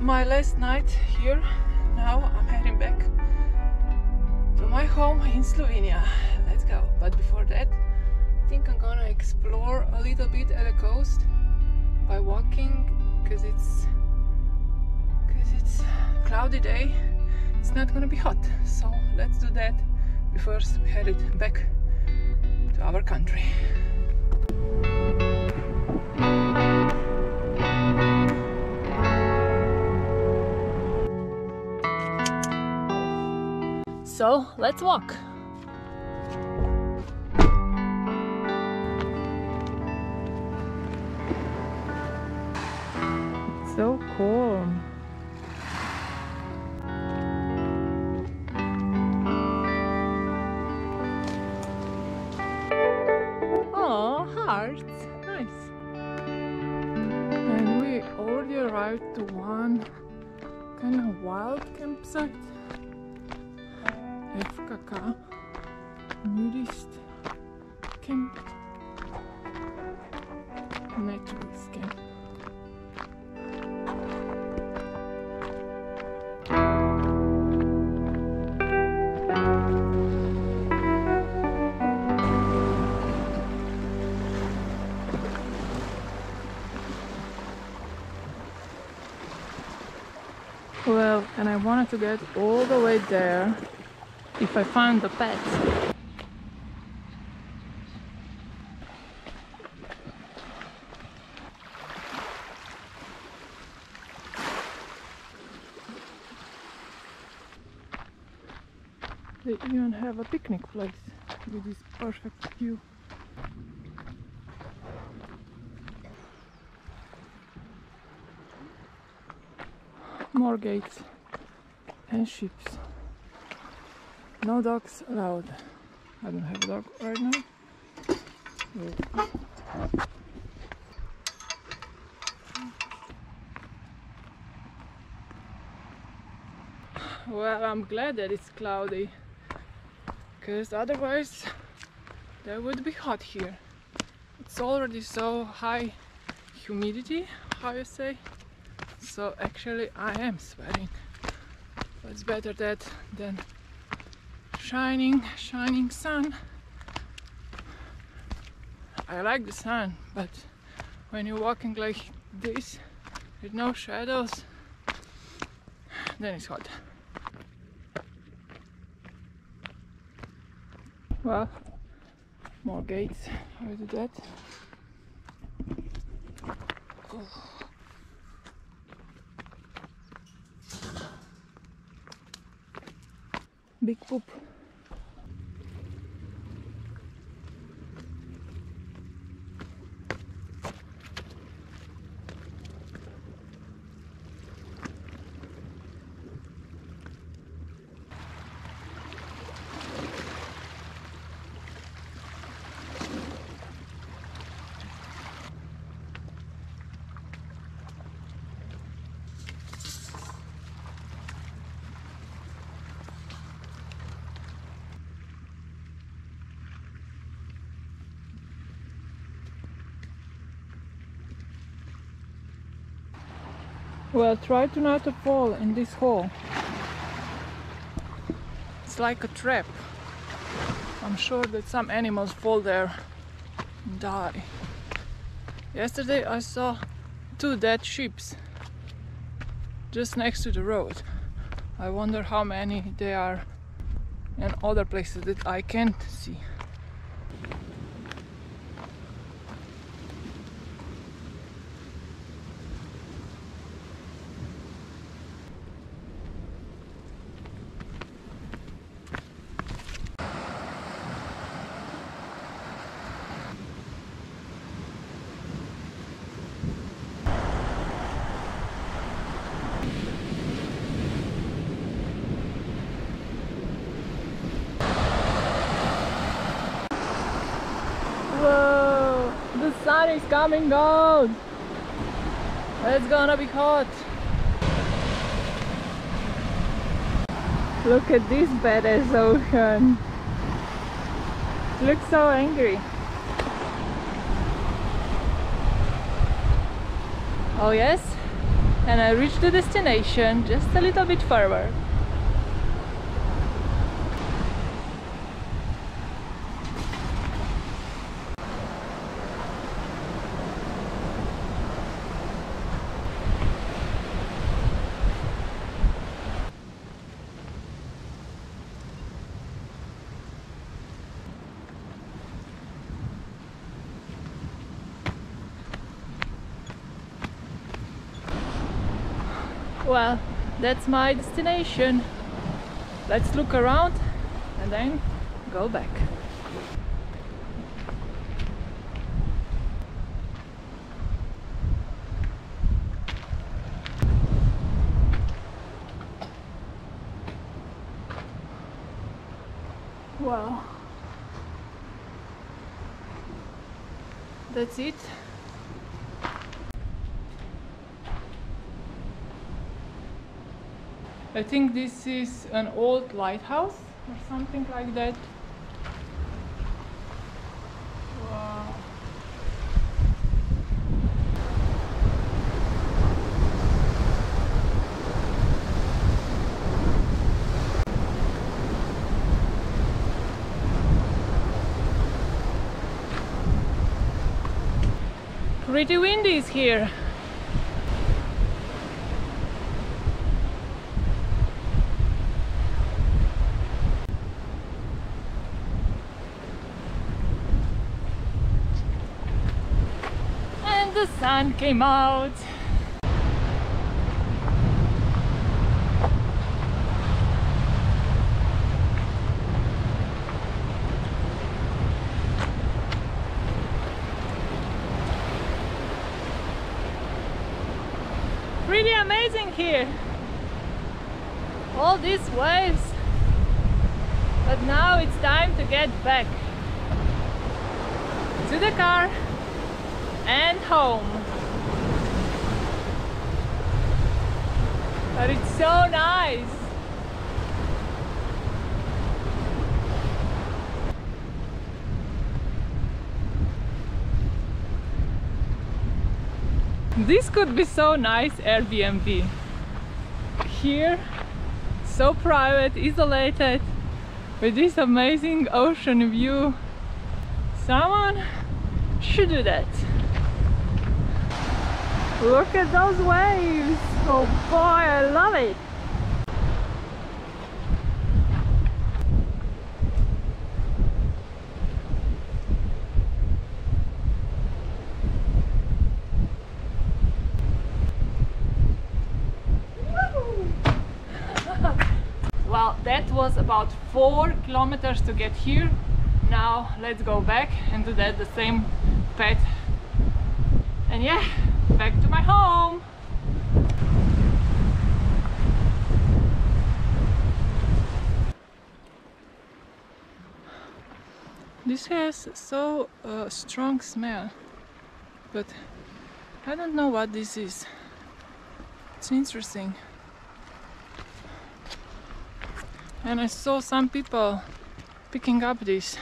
my, last night here. Now I'm heading back to my home in Slovenia. Let's go. But before that, I think I'm gonna explore a little bit at the coast by walking because it's because it's cloudy day. It's not gonna be hot. So let's do that before we headed back to our country. Let's walk. so cool. Oh, hearts. Nice. And we already arrived to one kind of wild campsite. Nudist camp. Naturalist camp. Well, and I wanted to get all the way there if I find the pets. They even have a picnic place with this perfect view. More gates and ships. No dogs allowed. I don't have a dog right now. Well, I'm glad that it's cloudy because otherwise that would be hot here. It's already so high humidity, how you say. So actually I am sweating. But it's better that than shining, shining sun. I like the sun, but when you're walking like this with no shadows, then it's hot. Well, more gates. How do that? Oh. Big poop. Well, try to not to fall in this hole. It's like a trap. I'm sure that some animals fall there and die. Yesterday I saw two dead sheep just next to the road. I wonder how many there are in other places that I can't see. is coming down. It's gonna be hot. Look at this badass ocean. Looks so angry. Oh yes, and I reached the destination just a little bit further. Well, that's my destination. Let's look around and then go back. Wow. That's it. I think this is an old lighthouse or something like that. Pretty windy is here. And the sun came out. Pretty amazing here. All these waves. But now it's time to get back to the car and home. But it's so nice. This could be so nice Airbnb. Here, so private, isolated, with this amazing ocean view. Someone should do that. Look at those waves! Oh boy, I love it! well, that was about four kilometers to get here. Now let's go back and do that the same path. And yeah, back to my home. This has so uh, strong smell, but I don't know what this is. It's interesting. And I saw some people picking up this.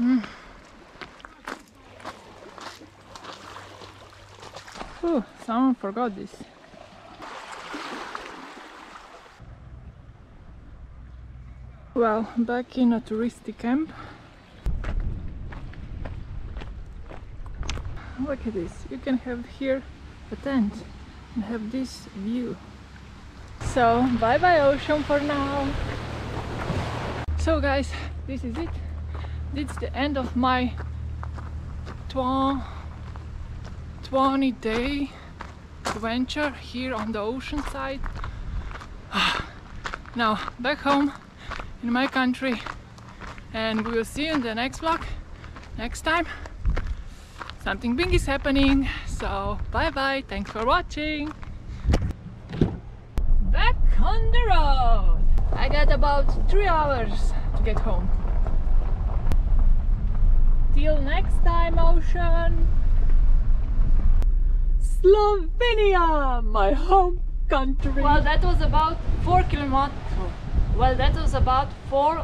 Mm. Someone forgot this. Well, back in a touristy camp. Look at this, you can have here a tent and have this view. So, bye bye ocean for now. So guys, this is it. This is the end of my 20 day adventure here on the ocean side. Now, back home in my country and we will see you in the next vlog. Next time something big is happening. So bye bye thanks for watching. Back on the road. I got about three hours to get home. Till next time ocean Slovenia my home country. Well that was about four kilometers. Well that was about four